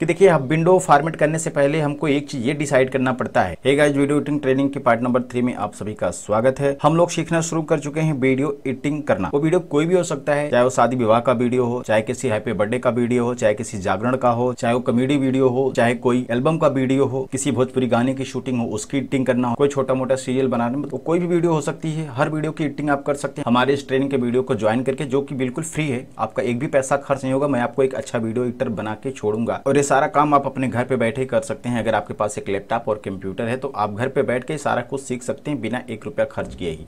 कि देखिए, अब विंडो फॉर्मेट करने से पहले हमको एक चीज़ ये डिसाइड करना पड़ता है। Hey guys video editing training के पार्ट नंबर थ्री में आप सभी का स्वागत है। हम लोग सीखना शुरू कर चुके हैं वीडियो एडिटिंग करना। वो वीडियो कोई भी हो सकता है, चाहे वो शादी विवाह का वीडियो हो, चाहे किसी हैप्पी बर्थडे का वीडियो हो, चाहे किसी जागरण का हो, चाहे वो कॉमेडी वीडियो हो, चाहे कोई एल्बम का वीडियो हो, किसी भोजपुरी गाने की शूटिंग हो, उसकी एडिटिंग करना हो, कोई छोटा मोटा सीरियल बनाना तो कोई भी वीडियो हो सकती है। हर वीडियो की एडिटिंग आप कर सकते हैं। हमारे इस ट्रेनिंग के वीडियो को ज्वाइन करके, जो की बिल्कुल फ्री है, आपका एक भी पैसा खर्च नहीं होगा, मैं आपको एक अच्छा वीडियो एडिटर बना के छोड़ूँगा। और सारा काम आप अपने घर पे बैठे ही कर सकते हैं। अगर आपके पास एक लैपटॉप और कंप्यूटर है तो आप घर पे बैठ के सारा कुछ सीख सकते हैं बिना एक रुपया खर्च किए ही।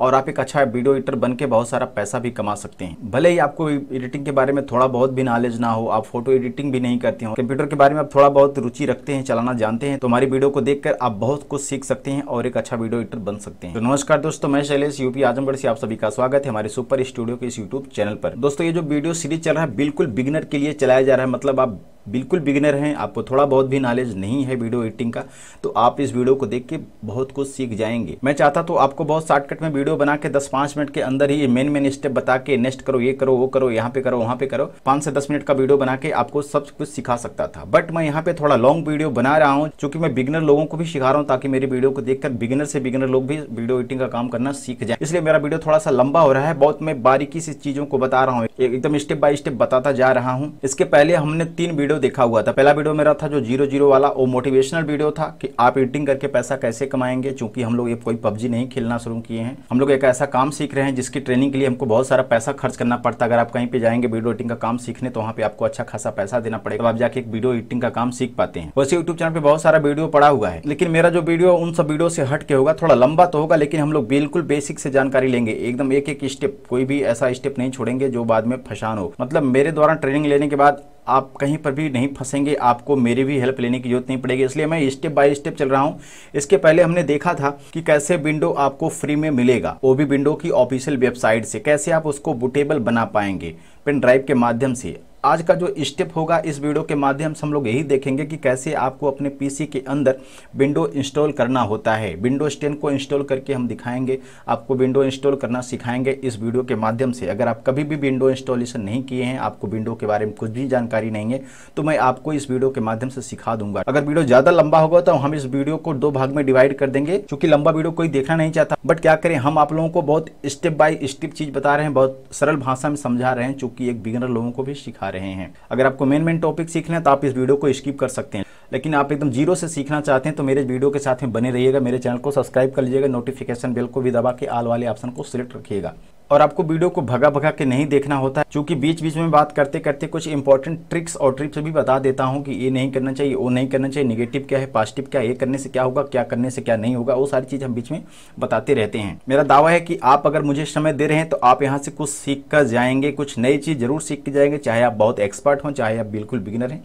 और आप एक अच्छा वीडियो एडिटर बन के बहुत सारा पैसा भी कमा सकते हैं। भले ही आपको एडिटिंग के बारे में थोड़ा बहुत भी नॉलेज ना हो, आप फ़ोटो एडिटिंग भी नहीं करते हो। कंप्यूटर के बारे में आप थोड़ा बहुत रुचि रखते हैं, चलाना जानते हैं तो हमारी वीडियो को देखकर आप बहुत कुछ सीख सकते हैं और एक अच्छा वीडियो एडिटर बन सकते हैं। तो नमस्कार दोस्तों, मैं शैलेश, यूपी आजमगढ़ से आप सभी का स्वागत है हमारे सुपर स्टूडियो के इस यूट्यूब चैनल पर। दोस्तों, ये जो वीडियो सीरीज़ चल रहा है, बिल्कुल बिगिनर के लिए चलाया जा रहा है। मतलब आप बिल्कुल बिगिनर हैं, आपको थोड़ा बहुत भी नॉलेज नहीं है वीडियो एडिटिंग का तो आप इस वीडियो को देख के बहुत कुछ सीख जाएँगे। मैं चाहता तो आपको बहुत शॉर्टकट में वीडियो बना के 10-5 मिनट के अंदर ही मेन मेन स्टेप बता के नेक्स्ट करो, ये करो, वो करो, यहाँ पे करो, वहाँ पे करो, पाँच से दस मिनट का वीडियो बना के आपको सब कुछ सिखा सकता था। बट मैं यहाँ पे थोड़ा लॉन्ग वीडियो बना रहा हूँ चूँकि मैं बिगिनर लोगों को भी सिखा रहा हूँ, ताकि मेरी वीडियो को देखकर बिगिनर से बिगिनर लोग भी वीडियो एडिटिंग का काम करना सीख जाए। इसलिए मेरा वीडियो थोड़ा सा लंबा हो रहा है, बहुत मैं बारीकी से चीज़ों को बता रहा हूँ। एकदम स्टेप बाय स्टेप बताता जा रहा हूँ। इसके पहले हमने तीन वीडियो देखा हुआ था। पहला वीडियो मेरा था जो ज़ीरो ज़ीरो वाला, वो मोटिवेशनल वीडियो था कि आप एडिटिंग करके पैसा कैसे कमाएँगे, चूँकि हम लोग ये कोई पबजी नहीं खेलना शुरू किए हैं। हम लोग एक ऐसा काम सीख रहे हैं जिसकी ट्रेनिंग के लिए हमको बहुत सारा पैसा खर्च करना पड़ता है। अगर आप कहीं पे जाएँगे वीडियो एडिटिंग का काम सीखने तो वहाँ पे आपको अच्छा खासा पैसा देना पड़ेगा। आप जाके एक वीडियो एडिटिंग का काम सीख पाते हैं। वैसे यूट्यूब चैनल पर बहुत सारा वीडियो पड़ा हुआ है, लेकिन मेरा जो वीडियो उन सब वीडियो से हट के होगा, थोड़ा लंबा तो होगा, लेकिन हम लोग बिल्कुल बेसिक से जानकारी लेंगे। एकदम एक एक स्टेप कोई भी ऐसा स्टेप नहीं छोड़ेंगे जो बाद में फसान हो। मतलब मेरे द्वारा ट्रेनिंग लेने के बाद आप कहीं पर भी नहीं फंसेंगे, आपको मेरी भी हेल्प लेने की ज़रूरत नहीं पड़ेगी। इसलिए मैं स्टेप बाय स्टेप चल रहा हूँ। इसके पहले हमने देखा था कि कैसे विंडो आपको फ्री में मिलेगा। वो भी विंडो की ऑफिशियल वेबसाइट से। कैसे आप उसको बुटेबल बना पाएँगे? पेन ड्राइव के माध्यम से। आज का जो स्टेप होगा इस वीडियो के माध्यम से हम लोग यही देखेंगे कि कैसे आपको अपने पीसी के अंदर विंडो इंस्टॉल करना होता है। विंडोज़ 10 को इंस्टॉल करके हम दिखाएँगे, आपको विंडो इंस्टॉल करना सिखाएँगे इस वीडियो के माध्यम से। अगर आप कभी भी विंडो इंस्टॉलेशन नहीं किए हैं, आपको विंडो के बारे में कुछ भी जानकारी नहीं है तो मैं आपको इस वीडियो के माध्यम से सिखा दूँगा। अगर वीडियो ज़्यादा लंबा होगा तो हम इस वीडियो को दो भाग में डिवाइड कर देंगे, क्योंकि लंबा वीडियो कोई देखना नहीं चाहता। बट क्या करें, हम आप लोगों को बहुत स्टेप बाय स्टेप चीज़ बता रहे हैं, बहुत सरल भाषा में समझा रहे हैं चूँकि एक बिगनर लोगों को भी सिखा रहे हैं। अगर आपको मेन मेन टॉपिक सीखना है तो आप इस वीडियो को स्किप कर सकते हैं। लेकिन आप एकदम ज़ीरो से सीखना चाहते हैं तो मेरे वीडियो के साथ में बने रहिएगा। मेरे चैनल को सब्सक्राइब कर लीजिएगा। नोटिफिकेशन बिल को भी दबा के आल वाले ऑप्शन को सिलेक्ट रखिएगा। और आपको वीडियो को भगा भगा के नहीं देखना होता है। क्योंकि बीच बीच में बात करते करते कुछ इंपॉर्टेंट ट्रिक्स और ट्रिप्स भी बता देता हूँ कि ये नहीं करना चाहिए, वो नहीं करना चाहिए निगेटिव क्या है पॉजिटिव क्या ये करने से क्या होगा, क्या करने से क्या नहीं होगा, वो सारी चीज़ हम बीच में बताते रहते हैं। मेरा दावा है कि आप अगर मुझे समय दे रहे हैं तो आप यहाँ से कुछ सीख कर जाएँगे, कुछ नई चीज़ ज़रूर सीख के जाएँगे, चाहे आप बहुत एक्सपर्ट हों, चाहे आप बिल्कुल बिगिनर हैं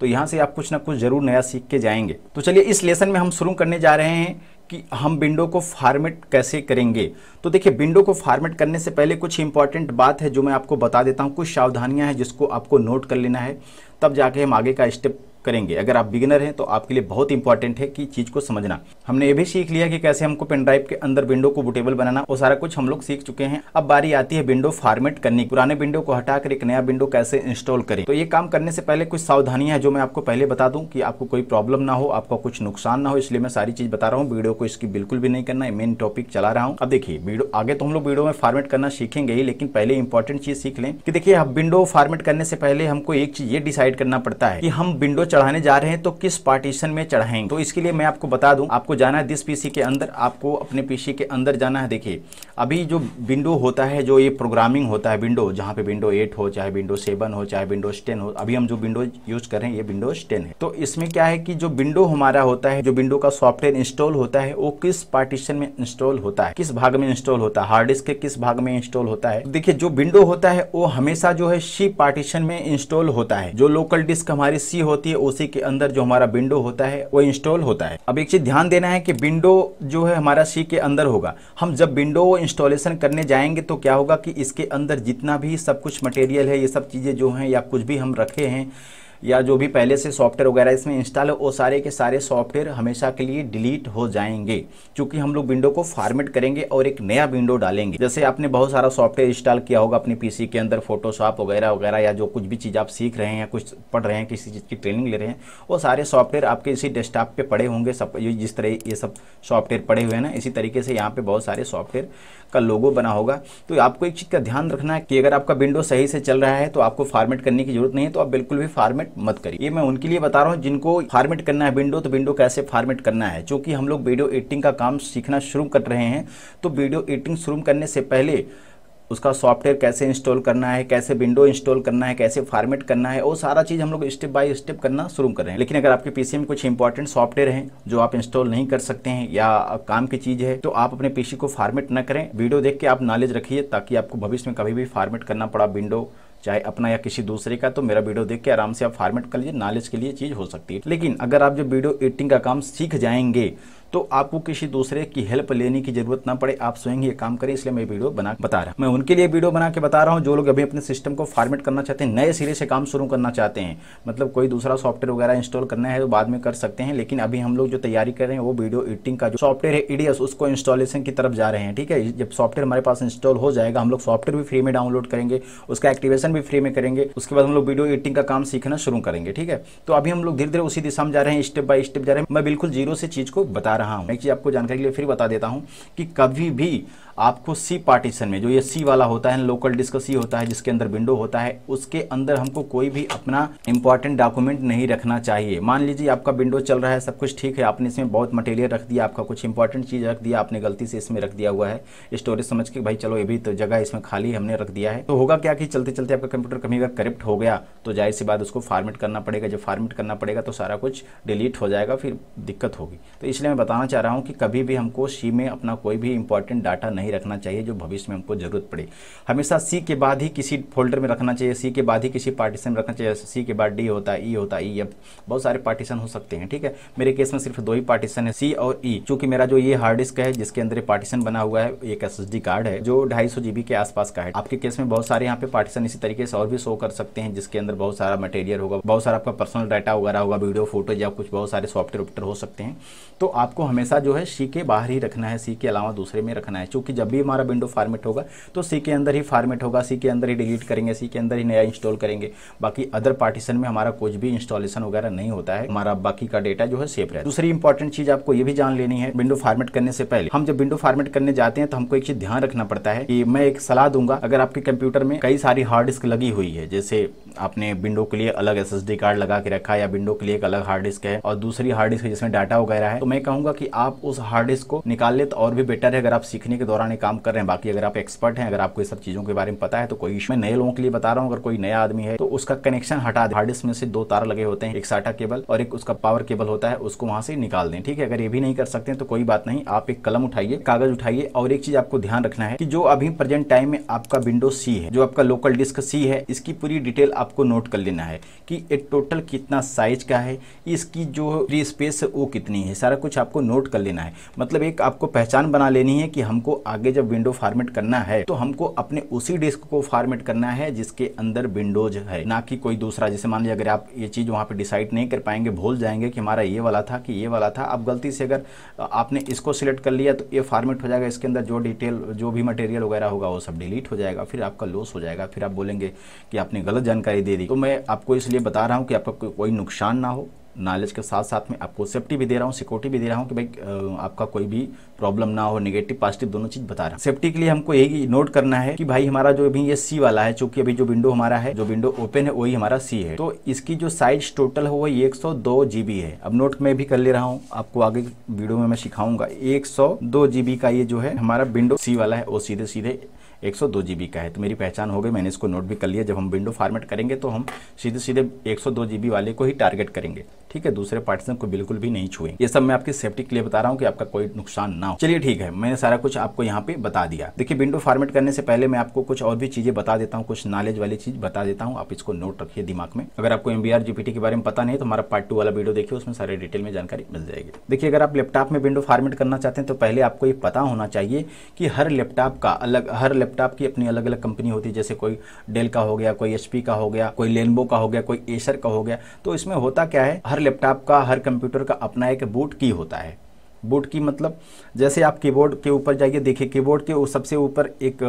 तो यहाँ से आप कुछ ना कुछ ज़रूर नया सीख के जाएँगे। तो चलिए इस लेसन में हम शुरू करने जा रहे हैं कि हम विंडो को फार्मेट कैसे करेंगे? तो देखिए, विंडो को फार्मेट करने से पहले कुछ इंपॉर्टेंट बात है जो मैं आपको बता देता हूँ। कुछ सावधानियाँ हैं जिसको आपको नोट कर लेना है। तब जाके हम आगे का स्टेप करेंगे। अगर आप बिगिनर हैं तो आपके लिए बहुत इंपॉर्टेंट है कि चीज़ को समझना। हमने ये भी सीख लिया कि कैसे हमको पेन ड्राइव के अंदर विंडो को बुटेबल बनाना, वो सारा कुछ हम लोग सीख चुके हैं। अब बारी आती है विंडो फॉर्मेट करने पुराने विंडो को हटाकर एक नया विंडो कैसे इंस्टॉल करें? तो ये काम करने से पहले कुछ सावधानियाँ हैं जो मैं आपको पहले बता दूँ कि आपको कोई प्रॉब्लम ना हो, आपका कुछ नुकसान ना हो, इसलिए मैं सारी चीज़ बता रहा हूँ। वीडियो को इसकी बिल्कुल भी नहीं करना है मेन टॉपिक चला रहा हूँ। अब देखिए आगे तो हम लोग वीडियो में फॉर्मेट करना सीखेंगे ही, लेकिन पहले इंपॉर्टेंट चीज़ सीख लें कि देखिए, अब विंडो फॉर्मेट करने से पहले हमको एक चीज़ ये डिसाइड करना पड़ता है कि हम विंडो चढ़ाने जा रहे हैं तो तो किस पार्टीशन में चढ़ाएँगे? तो इसके लिए मैं आपको बता दूँ, आपको जाना है दिस पीसी के अंदर, आपको अपने पीसी के अंदर जाना है, देखिए। अभी जो विंडो होता है, जो ये प्रोग्रामिंग होता है विंडो जहाँ पे विंडो 8 हो, चाहे विंडो 7 हो, चाहे विंडोज़ 10 हो, अभी हम जो विंडो यूज़ कर रहे हैं, ये विंडोज़ 10 है। तो इसमें क्या है कि जो विंडो हमारा होता है, जो विंडो का सॉफ्टवेयर इंस्टॉल होता है, वो किस पार्टीशन में इंस्टॉल होता है, किस भाग में इंस्टॉल होता है हार्ड डिस्क के किस भाग में इंस्टॉल होता है? देखिए, जो विंडो होता है, वो हमेशा जो है सी पार्टीशन में इंस्टॉल होता है। जो लोकल डिस्क हमारी सी होती है उसी के अंदर जो हमारा विंडो होता है, वो इंस्टॉल होता है। अब एक चीज़ ध्यान देना है कि विंडो जो है हमारा सी के अंदर होगा। हम जब विंडो इंस्टॉलेशन करने जाएँगे तो क्या होगा कि इसके अंदर जितना भी सब कुछ मटेरियल है, ये सब चीज़ें जो हैं या कुछ भी हम रखे हैं या जो भी पहले से सॉफ्टवेयर वगैरह इसमें इंस्टॉल है, वो सारे के सारे सॉफ्टवेयर हमेशा के लिए डिलीट हो जाएँगे। क्योंकि हम लोग विंडो को फॉर्मेट करेंगे और एक नया विंडो डालेंगे। जैसे आपने बहुत सारा सॉफ्टवेयर इंस्टॉल किया होगा अपने पीसी के अंदर फोटोशॉप वगैरह वगैरह या जो कुछ भी चीज़ आप सीख रहे हैं कुछ पढ़ रहे हैं, किसी चीज़ की ट्रेनिंग ले रहे हैं, वो सारे सॉफ्टवेयर आपके इसी डेस्कटॉप पे पड़े होंगे। सब जिस तरह ये सब सॉफ्टवेयर पड़े हुए हैं ना, इसी तरीके से यहाँ पे बहुत सारे सॉफ्टवेयर का लोगो बना होगा। तो आपको एक चीज़ का ध्यान रखना है कि अगर आपका विंडो सही से चल रहा है तो आपको फॉर्मेट करने की ज़रूरत नहीं है तो आप बिल्कुल भी फॉर्मेट मत करिए। मैं उनके लिए बता रहा हूँ, जिनको फॉर्मेट करना है विंडो तो विंडो कैसे फॉर्मेट करना है? क्योंकि हम लोग वीडियो एडिटिंग का काम सीखना शुरू कर रहे हैं तो वीडियो एडिटिंग शुरू करने से पहले उसका सॉफ्टवेयर कैसे इंस्टॉल करना है, कैसे विंडो इंस्टॉल करना है, कैसे फॉर्मेट करना है, वो सारा चीज़ हम लोग स्टेप बाय स्टेप करना शुरू कर रहे हैं। लेकिन अगर आपके पीसी में कुछ इंपॉर्टेंट सॉफ्टवेयर हैं, जो आप इंस्टॉल नहीं कर सकते हैं या काम की चीज़ है तो आप अपने पीसी को फॉर्मेट न करें। वीडियो देख के आप नॉलेज रखिए, ताकि आपको भविष्य में कभी भी फॉर्मेट करना पड़ा विंडो चाहे अपना या किसी दूसरे का तो मेरा वीडियो देख के आराम से आप फॉर्मेट कर लीजिए नॉलेज के लिए चीज़ हो सकती है। लेकिन अगर आप जो वीडियो एडिटिंग का काम सीख जाएँगे तो आपको किसी दूसरे की हेल्प लेने की ज़रूरत ना पड़े, आप स्वयं ये काम करें, इसलिए मैं वीडियो बना, बता रहा हूँ। मैं उनके लिए वीडियो बना के बता रहा हूँ, जो लोग अभी अपने सिस्टम को फॉर्मेट करना चाहते हैं, नए सिरे से काम शुरू करना चाहते हैं। मतलब कोई दूसरा सॉफ्टवेयर वगैरह इंस्टॉल करना है तो बाद में कर सकते हैं, लेकिन अभी हम लोग जो तैयारी कर रहे हैं, वो वीडियो एडिटिंग का जो सॉफ्टवेयर है ईडीएस उसको इंस्टॉलेशन की तरफ़ जा रहे हैं, ठीक है? जब सॉफ्टवेयर हमारे पास इंस्टॉल हो जाएगा, हम लोग सॉफ्टवेयर भी फ्री में डाउनलोड करेंगे, उसका एक्टिवेशन भी फ्री में करेंगे, उसके बाद हम लोग वीडियो एडिटिंग का काम सीखना शुरू करेंगे, ठीक है? तो अभी हम लोग धीरे धीरे उसी दिशा में जा रहे हैं स्टेप बाय स्टेप जा रहे हैं। मैं बिल्कुल ज़ीरो से चीज़ को बता रहा हूँ। एक चीज़ आपको जानकारी के लिए फिर बता देता हूँ कि कभी भी आपको सी पार्टीशन में, जो ये सी वाला होता है लोकल डिस्क सी होता है, जिसके अंदर विंडो होता है, उसके अंदर हमको कोई भी अपना इंपॉर्टेंट डॉक्यूमेंट नहीं रखना चाहिए। मान लीजिए आपका विंडो चल रहा है, सब कुछ ठीक है, आपने इसमें बहुत मटेरियल रख दिया, आपका कुछ इंपॉर्टेंट चीज़ रख दिया, आपने गलती से इसमें रख दिया हुआ है। स्टोरेज समझ के, भाई चलो ये भी तो जगह इसमें खाली हमने रख दिया है। तो होगा क्या कि चलते चलते आपका कंप्यूटर कभी अगर करप्ट हो गया तो ज़ाहिर सी बात, उसको फॉर्मेट करना पड़ेगा। जब फॉर्मेट करना पड़ेगा तो सारा कुछ डिलीट हो जाएगा, फिर दिक्कत होगी। तो इसलिए मैं बताना चाह रहा हूँ कि कभी भी हमको सी में अपना कोई भी इंपॉर्टेंट डाटा नहीं रखना चाहिए जो भविष्य में हमको ज़रूरत पड़े। हमेशा सी के बाद ही किसी फोल्डर में रखना चाहिए सी के बाद ही किसी पार्टीशन में रखना चाहिए सी के बाद डी होता है ई होता है ई अब बहुत सारे पार्टीशन हो सकते हैं, ठीक है? मेरे केस में सिर्फ़ दो ही पार्टीशन है सी और ई चूँकि मेरा जो ये हार्ड डिस्क है, जिसके अंदर पार्टीशन बना हुआ है, एक एस कार्ड है, जो ढाई सौ के आसपास का है। आपके केस में बहुत सारे यहाँ पे पार्टीशन इसी तरीके से और भी शो कर सकते हैं, जिसके अंदर बहुत सारा मटेरियल होगा, बहुत सारा आपका पर्सनल डाटा वगैरह होगा वीडियो फ़ोटो या कुछ बहुत सारे सॉफ्टवेयर वॉफ्टवेयर हो सकते हैं। तो आपको हमेशा जो है सी के बाहर ही रखना है सी के अलावा दूसरे में रखना है। क्योंकि जब भी हमारा विंडो फॉर्मेट होगा तो सी के अंदर ही फॉर्मेट होगा सी के अंदर ही डिलीट करेंगे सी के अंदर ही नया इंस्टॉल करेंगे। बाकी अदर पार्टीशन में हमारा कुछ भी इंस्टॉलेशन वगैरह नहीं होता है। हमारा बाकी का डेटा जो है सेफ़ रहता है। दूसरी इंपॉर्टेंट चीज़ आपको ये भी जान लेनी है विंडो फॉर्मेट करने से पहले। हम जब विंडो फॉर्मेट करने जाते हैं तो हमको एक चीज़ ध्यान रखना पड़ता है कि मैं एक सलाह दूँगा। अगर आपके कंप्यूटर में कई सारी हार्ड डिस्क लगी हुई है, जैसे आपने विंडो के लिए अलग एसएसडी कार्ड लगा के रखा या विंडो के लिए एक अलग हार्ड डिस्क है और दूसरी हार्ड डिस्क जिसमें डाटा वगैरह है तो मैं कहूँगा कि आप उस हार्ड डिस्क को निकाल ले तो और भी बेटर है। अगर आप सीखने के दौरान काम कर रहे हैं, बाकी अगर आप एक्सपर्ट हैं, अगर आपको ये सब चीज़ों के बारे में पता है तो कोई इसमें नए लोगों के लिए बता रहा हूँ, अगर कोई नया आदमी है तो उसका कनेक्शन हटा दे। हार्ड डिस्क में से दो तार लगे होते हैं, एक साटा केबल और एक उसका पावर केबल होता है, उसको वहाँ से निकाल दें, ठीक है? अगर ये भी नहीं कर सकते तो कोई बात नहीं, आप एक कलम उठाइए, कागज़ उठाइए और एक चीज़ आपको ध्यान रखना है कि जो अभी प्रेजेंट टाइम में आपका विंडो सी है, जो आपका लोकल डिस्क सी है, इसकी पूरी डिटेल आपको नोट कर लेना है कि ये टोटल कितना साइज़ का है, इसकी जो फ्री स्पेस है, वो कितनी है, सारा कुछ आपको नोट कर लेना है। मतलब एक आपको पहचान बना लेनी है कि हमको आगे जब विंडो फॉर्मेट करना है तो हमको अपने उसी डिस्क को फॉर्मेट करना है जिसके अंदर विंडोज़ है। ना कि कोई दूसरा, जैसे मान लीजिए अगर आप ये चीज़ वहाँ पर डिसाइड नहीं कर पाएँगे, भूल जाएँगे कि हमारा ये वाला था कि ये वाला था, अब गलती से अगर आपने इसको सिलेक्ट कर लिया तो ये फॉर्मेट हो जाएगा, इसके अंदर जो डिटेल जो भी मटेरियल वगैरह होगा, वो सब डिलीट हो जाएगा, फिर आपका लॉस हो जाएगा। फिर आप बोलेंगे कि आपने गलत जानकारी दे दी। तो मैं आपको इसलिए बता रहा हूँ कि आपका कोई नुकसान ना हो। नॉलेज के साथ साथ में आपको सेफ्टी भी दे रहा हूँ सिक्योरिटी भी दे रहा हूँ कि भाई आपका कोई भी प्रॉब्लम ना हो नेगेटिव पॉजिटिव दोनों चीज़ बता रहा हूँ। सेफ्टी के लिए हमको यही नोट करना है कि भाई, हमारा जो अभी ये सी वाला है, चूँकि अभी जो विंडो हमारा है, जो विंडो ओपन है, वही हमारा सी है। तो इसकी जो साइज़ टोटल है, वो एक है। अब नोट में भी कर ले रहा हूँ, आपको आगे वीडियो में मैं सिखाऊँगा। एक का ये जो है, हमारा विंडो सी वाला है, वो सीधे सीधे एक सौ का है। तो मेरी पहचान हो गई, मैंने इसको नोट भी कर लिया। जब हम विंडो फॉर्मेट करेंगे तो हम सीधे सीधे एक सौ वाले को ही टारगेट करेंगे। ठीक है, दूसरे पार्टीशन को बिल्कुल भी नहीं छुए। ये सब मैं आपकी सेफ्टी के लिए बता रहा हूँ कि आपका कोई नुकसान ना हो। चलिए ठीक है, मैंने सारा कुछ आपको यहाँ पे बता दिया। देखिए विंडो फॉर्मेट करने से पहले मैं आपको कुछ और भी चीज़ें बता देता हूँ, कुछ नॉलेज वाली चीज़ बता देता हूँ, आप इसको नोट रखिए दिमाग में। अगर आपको एमबीआर जीपीटी के बारे में पता नहीं तो हमारा पार्ट टू वाला वीडियो देखिए, उसमें सारे डिटेल में जानकारी मिल जाएगी। देखिए, अगर आप लैपटॉप में विंडो फॉर्मेट करना चाहते हैं तो पहले आपको ये पता होना चाहिए कि हर लैपटॉप का अलग, हर लैपटॉप की अपनी अलग अलग कंपनी होती है। जैसे कोई डेल का हो गया, कोई एचपी का हो गया, कोई लेनबो का हो गया, कोई एसर का हो गया। तो इसमें होता क्या है? हर लैपटॉप का, हर कंप्यूटर का अपना एक बूट की होता है। बूट की मतलब जैसे आप कीबोर्ड के ऊपर जाइए, देखिए कीबोर्ड के सबसे ऊपर एक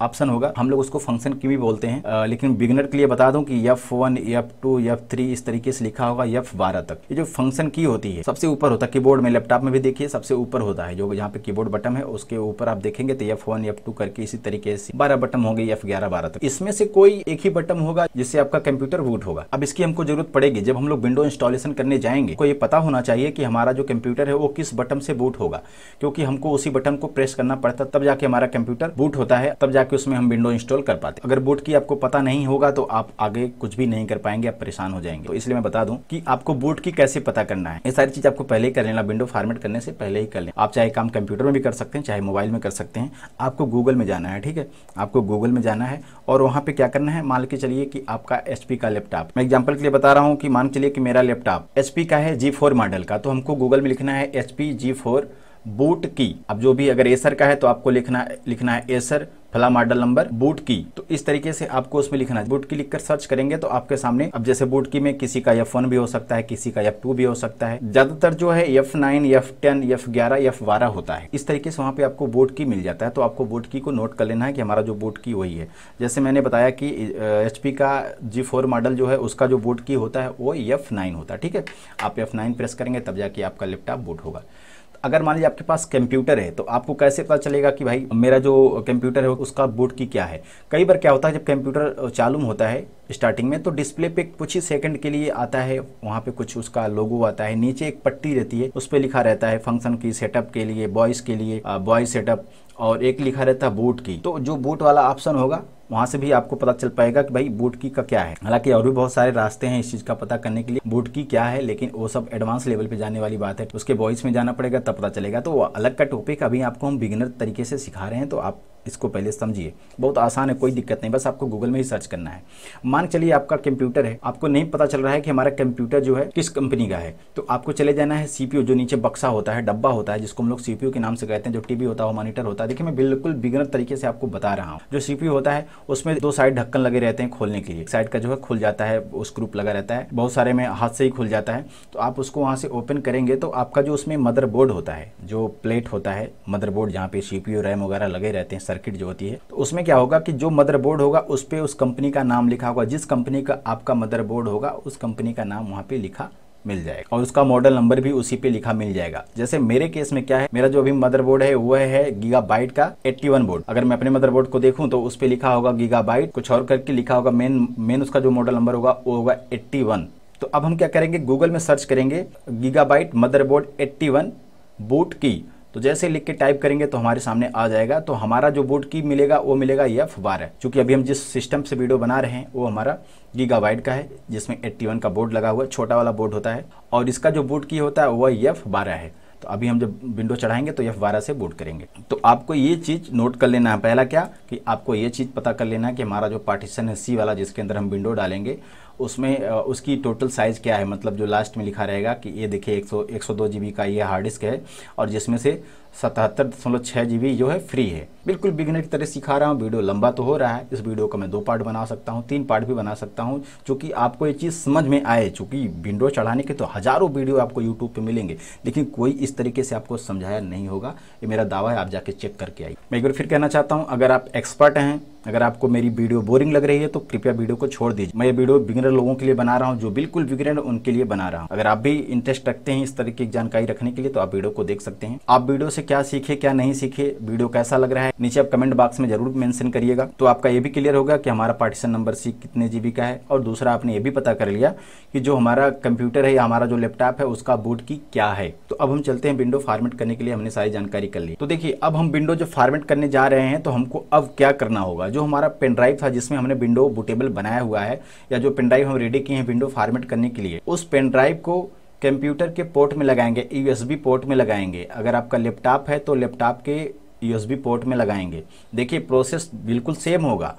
ऑप्शन होगा। हम लोग उसको फ़ंक्शन की भी बोलते हैं। आ, लेकिन बिगनर के लिए बता दूँ कि F one F two F three इस तरीके से लिखा होगा एफ़ बारह तक। ये जो फ़ंक्शन की होती है सबसे ऊपर होता है कीबोर्ड में लैपटॉप में भी देखिए सबसे ऊपर होता है। जो यहाँ पे कीबोर्ड बटन है उसके ऊपर आप देखेंगे तो एफ़ वन करके इसी तरीके से बारह बटन होंगे एफ़ ग्यारह बारह तक। इसमें से कोई एक ही बटन होगा जिससे आपका कंप्यूटर बूट होगा। अब इसकी हमको ज़रूरत पड़ेगी। जब हम लोग विंडो इंस्टॉलेशन करने जाएँगे को ये पता होना चाहिए कि हमारा जो कंप्यूटर है वो किस बटन से बूट होगा। क्योंकि हमको उसी बटन को प्रेस करना पड़ता तब जाके हमारा कंप्यूटर बूट होता है तब जाके उसमें हम विंडो इंस्टॉल कर पाते अगर बूट की आपको पता नहीं होगा तो आप आगे कुछ भी नहीं कर पाएँगे, आप परेशान हो जाएँगे। तो इसलिए मैं बता दूँ कि आपको बूट की कैसे पता करना है। ये सारी चीज़ आपको पहले ही कर लेना विंडो फॉर्मेट करने से पहले ही कर लें आप चाहे काम कंप्यूटर में भी कर सकते हैं, चाहे मोबाइल में कर सकते हैं। आपको गूगल में जाना है, ठीक है? आपको गूगल में जाना है और वहाँ पे क्या करना है? मान के चलिए कि आपका एचपी का लैपटॉप मैं एग्ज़ाम्पल के लिए बता रहा हूँ कि मान चलिए कि मेरा लैपटॉप एच का है जी मॉडल का तो हमको गूगल में लिखना है एच पी बूट की अब जो भी अगर एसर का है तो आपको लिखना लिखना है एसर फला मॉडल नंबर बूट की तो इस तरीके से आपको उसमें लिखना है। बूट की लिखकर सर्च करेंगे तो आपके सामने, अब जैसे बूट की में किसी का एफ़ भी हो सकता है, किसी का एफ़ टू भी हो सकता है। ज़्यादातर जो है F nine F ten F ग्यारह एफ़ बारह होता है। इस तरीके से वहाँ पे आपको बोट की मिल जाता है। तो आपको बोट की को नोट कर लेना है कि हमारा जो बोट की वही है। जैसे मैंने बताया कि एचपी का जी मॉडल जो है, उसका जो बोट की होता है, वो एफ़ होता है। ठीक है? आप एफ़ प्रेस करेंगे, तब जाके आपका लैपटॉप बूट होगा। अगर मान लीजिए आपके पास कंप्यूटर है तो आपको कैसे पता चलेगा कि भाई मेरा जो कंप्यूटर है, उसका बूट की क्या है? कई बार क्या होता है, जब कंप्यूटर चालू होता है स्टार्टिंग में तो डिस्प्ले पे कुछ ही सेकंड के लिए आता है, वहाँ पे कुछ उसका लोगो आता है, नीचे एक पट्टी रहती है, उस पर लिखा रहता है फ़ंक्शन की सेटअप के लिए बॉयज़ के लिए बॉयज़ सेटअप और एक लिखा रहता है बूट की। तो जो बूट वाला ऑप्शन होगा वहाँ से भी आपको पता चल पाएगा कि भाई बूट की का क्या है। हालाँकि और भी बहुत सारे रास्ते हैं इस चीज़ का पता करने के लिए। बूट की क्या है, लेकिन वो सब एडवांस लेवल पे जाने वाली बात है। उसके वॉइस में जाना पड़ेगा, तब पता चलेगा। तो अलग का टॉपिक अभी आपको हम बिगिनर तरीके से सिखा रहे हैं तो आप इसको पहले समझिए। बहुत आसान है, कोई दिक्कत नहीं, बस आपको गूगल में ही सर्च करना है। मान चलिए आपका कंप्यूटर है, आपको नहीं पता चल रहा है कि हमारा कंप्यूटर जो है, किस कंपनी का है। तो आपको चले जाना है सीपीयू जो नीचे बक्सा होता है, डब्बा होता है, जिसको हम लोग सीपीयू के नाम से कहते हैं, जो टीवी होता है मॉनिटर होता है। देखिए, मैं बिल्कुल बिगनर तरीके से आपको बता रहा हूँ। जो सीपीयू होता है, उसमें दो साइड ढक्कन लगे रहते हैं खोलने के लिए। एक साइड का जो है, खुल जाता है, उस स्क्रूप लगा रहता है। बहुत सारे में हाथ से ही खुल जाता है। तो आप उसको वहाँ से ओपन करेंगे तो आपका जो उसमें मदरबोर्ड होता है, जो प्लेट होता है मदरबोर्ड जहाँ पे सीपीयू रैम वगैरह लगे रहते हैं सर्किट जो होती है तो उसमें क्या होगा कि जो मदरबोर्ड होगा, उस पर उस कंपनी का नाम लिखा होगा। जिस कंपनी का आपका मदरबोर्ड होगा, उस कंपनी का नाम वहाँ पे लिखा मिल जाएगा। और उसका मॉडल नंबर भी उसी पे लिखा मिल जाएगा। जैसे मेरे केस में क्या है, मेरा जो अभी मदरबोर्ड है वो है गीगाबाइट का 81 बोर्ड अगर मैं अपने मदरबोर्ड को देखूँ तो उस पे लिखा होगा गीगाबाइट कुछ और करके लिखा होगा मेन मेन उसका जो मॉडल नंबर होगा, वो होगा 81 तो अब हम क्या करेंगे गूगल में सर्च करेंगे गीगाबाइट मदरबोर्ड 81 बूट की तो जैसे लिख के टाइप करेंगे तो हमारे सामने आ जाएगा। तो हमारा जो बोर्ड की मिलेगा, वो मिलेगा ये एफ़ बारह चूँकि अभी हम जिस सिस्टम से वीडियो बना रहे हैं, वो हमारा गीगाबाइट का है, जिसमें 81 का बोर्ड लगा हुआ है, छोटा वाला बोर्ड होता है। और इसका जो बोर्ड की होता है वह एफ़ बारह है। तो अभी हम जब विंडो चढ़ाएँगे तो एफ़ बारह से बूट करेंगे। तो आपको ये चीज़ नोट कर लेना है। पहला क्या? कि आपको ये चीज़ पता कर लेना है कि हमारा जो पार्टीशन है सी वाला, जिसके अंदर हम विंडो डालेंगे उसमें उसकी टोटल साइज़ क्या है? मतलब जो लास्ट में लिखा रहेगा कि ये देखिए एक सौ एक सौ दो जी बी का ये हार्ड डिस्क है और जिसमें से सतहत्तर दशमलव छः जी बी जो है फ्री है। बिल्कुल बिगनर की तरह सिखा रहा हूँ वीडियो लंबा तो हो रहा है। इस वीडियो का मैं दो पार्ट बना सकता हूँ, तीन पार्ट भी बना सकता हूँ चूँकि आपको ये चीज़ समझ में आए, चूँकि विंडो चढ़ाने के तो हज़ारों वीडियो आपको यूट्यूब पर मिलेंगे, लेकिन कोई इस तरीके से आपको समझाया नहीं होगा। ये मेरा दावा है, आप जाके चेक करके आइए। मैं एक बार फिर कहना चाहता हूँ, अगर आप एक्सपर्ट हैं अगर आपको मेरी वीडियो बोरिंग लग रही है तो कृपया वीडियो को छोड़ दीजिए। मैं ये वीडियो बिगिनर लोगों के लिए बना रहा हूँ, जो बिल्कुल बिगिनर उनके लिए बना रहा हूँ। अगर आप भी इंटरेस्ट रखते हैं इस तरीके की जानकारी रखने के लिए तो आप वीडियो को देख सकते हैं। आप वीडियो से क्या सीखे, क्या नहीं सीखे, वीडियो कैसा लग रहा है, नीचे आप कमेंट बॉक्स में ज़रूर मेंशन करिएगा। तो आपका ये भी क्लियर होगा कि हमारा पार्टीशन नंबर सी कितने जीबी का है, और दूसरा आपने ये भी पता कर लिया कि जो हमारा कंप्यूटर है या हमारा जो लैपटॉप है, उसका बूट की क्या है। तो अब हम चलते हैं विंडो फॉर्मेट करने के लिए, हमने सारी जानकारी कर ली। तो देखिए, अब हम विंडो जो फॉर्मेट करने जा रहे हैं तो हमको अब क्या करना होगा? जो हमारा पेन ड्राइव था, जिसमें हमने विंडो बुटेबल बनाया हुआ है, या जो पेन ड्राइव हम रेडी किए हैं विंडो फॉर्मेट करने के लिए, उस पेन ड्राइव को कंप्यूटर के पोर्ट में लगाएँगे यूएसबी पोर्ट में लगाएँगे। अगर आपका लैपटॉप है तो लैपटॉप के यूएसबी पोर्ट में लगाएँगे। देखिए प्रोसेस बिल्कुल सेम होगा।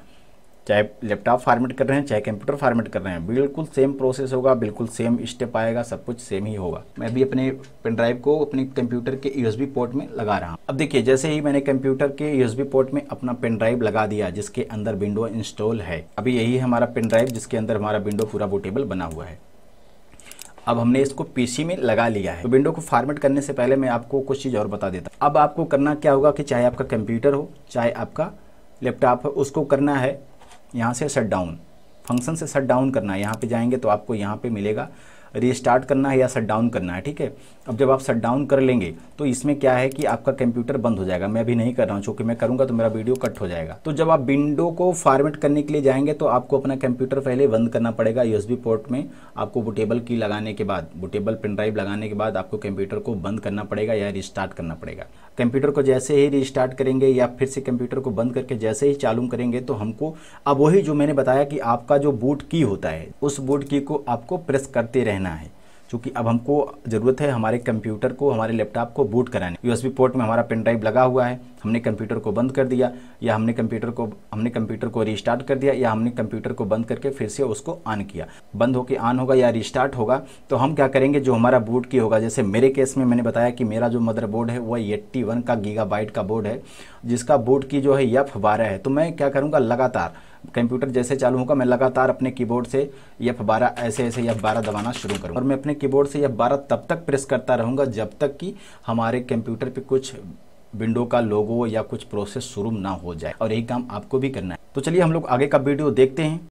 चाहे लैपटॉप फार्मेट कर रहे हैं, चाहे कंप्यूटर फार्मेट कर रहे हैं, बिल्कुल सेम प्रोसेस होगा, बिल्कुल सेम स्टेप आएगा, सब कुछ सेम ही होगा। मैं भी अपने पेन ड्राइव को अपने कंप्यूटर के यूएसबी पोर्ट में लगा रहा हूँ। अब देखिए, जैसे ही मैंने कंप्यूटर के यूएसबी पोर्ट में अपना पेन ड्राइव लगा दिया, जिसके अंदर विंडो इंस्टॉल है, अभी यही हमारा पेन ड्राइव जिसके अंदर हमारा विंडो पूरा बोटेबल बना हुआ है। अब हमने इसको पीसी में लगा लिया है। तो विंडो को फॉर्मेट करने से पहले मैं आपको कुछ चीज़ और बता देता अब आपको करना क्या होगा कि चाहे आपका कंप्यूटर हो, चाहे आपका लैपटॉप हो, उसको करना है यहाँ से शट डाउन फ़ंक्शन से शट डाउन करना है। यहाँ पे जाएँगे तो आपको यहाँ पे मिलेगा। रीस्टार्ट करना है या शट डाउन करना है, ठीक है? अब जब आप शट डाउन कर लेंगे तो इसमें क्या है कि आपका कंप्यूटर बंद हो जाएगा। मैं अभी नहीं कर रहा हूँ, चूँकि मैं करूँगा तो मेरा वीडियो कट हो जाएगा। तो जब आप विंडो को फॉर्मेट करने के लिए जाएँगे तो आपको अपना कंप्यूटर पहले बंद करना पड़ेगा यूएसबी पोर्ट में। आपको बुटेबल की लगाने के बाद बुटेबल पेन ड्राइव लगाने के बाद आपको कंप्यूटर को बंद करना पड़ेगा या रिस्टार्ट करना पड़ेगा। कंप्यूटर को जैसे ही रिस्टार्ट करेंगे या फिर से कंप्यूटर को बंद करके जैसे ही चालू करेंगे तो हमको अब वही जो मैंने बताया कि आपका जो बूट की होता है, उस बूट की को आपको प्रेस करते रहना है। क्योंकि अब हमको ज़रूरत है हमारे कंप्यूटर को, हमारे लैपटॉप को बूट कराने। यूएसबी पोर्ट में हमारा पेन ड्राइव लगा हुआ है। हमने कंप्यूटर को बंद कर दिया, या हमने कंप्यूटर को, हमने कंप्यूटर को रिस्टार्ट कर दिया, या हमने कंप्यूटर को बंद करके फिर से उसको ऑन किया। बंद होकर ऑन होगा या रिस्टार्ट होगा तो हम क्या करेंगे, जो हमारा बूट की होगा, जैसे मेरे केस में मैंने बताया कि मेरा जो मदर बोर्ड है, वह एट्टी का गीगा का बोर्ड है, जिसका बोर्ड की जो है यफ बारह है। तो मैं क्या करूँगा, लगातार कंप्यूटर जैसे चालू होगा, मैं लगातार अपने कीबोर्ड से एफ़ बारह, ऐसे ऐसे एफ़ बारह दबाना शुरू करूँ और मैं अपने कीबोर्ड से एफ़ बारह तब तक प्रेस करता रहूँगा जब तक कि हमारे कंप्यूटर पर कुछ विंडो का लोगो या कुछ प्रोसेस शुरू ना हो जाए। और यही काम आपको भी करना है। तो चलिए हम लोग आगे का वीडियो देखते हैं।